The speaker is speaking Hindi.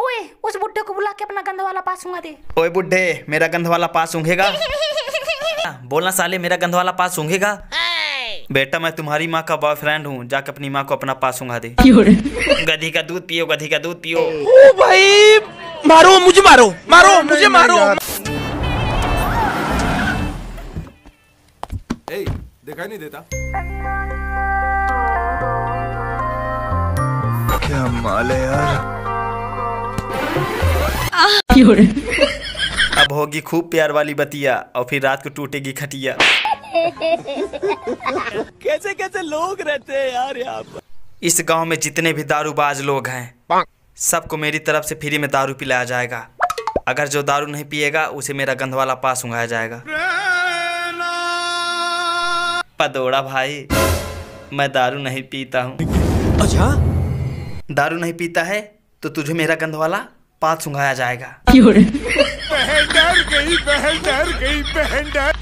ओए उस बुड्ढे को बुला के अपना गंद वाला पास सुंगा दे। ओए बुड्ढे मेरा गंध वाला पास सूंघेगा? बोलना साले मेरा गंध वाला पास सूंघेगा? बेटा मैं तुम्हारी माँ का बॉयफ्रेंड हूँ जाके अपनी माँ को अपना पास सूंघा दे। गधी का दूध पियो गधी का दूध पियो। ओ भाई मारो मुझे मारो मारो मुझे मारो। ए, दिखाई नहीं देता। क्या माल है यार? अब होगी खूब प्यार वाली बतिया और फिर रात को टूटेगी खटिया। कैसे कैसे लोग रहते हैं यार यहाँ पर? इस गाँव में जितने भी दारूबाज लोग हैं सबको मेरी तरफ़ से फ्री में दारू पिलाया जाएगा। अगर जो दारू नहीं पिएगा उसे मेरा गंध वाला पास उंगाया जाएगा। पदोड़ा भाई मैं दारू नहीं पीता हूँ। अच्छा? दारू नहीं पीता है तो तुझे मेरा गंध वाला पास सुंघाया जाएगा। बहन डर गई बहन डर गई बहन डर।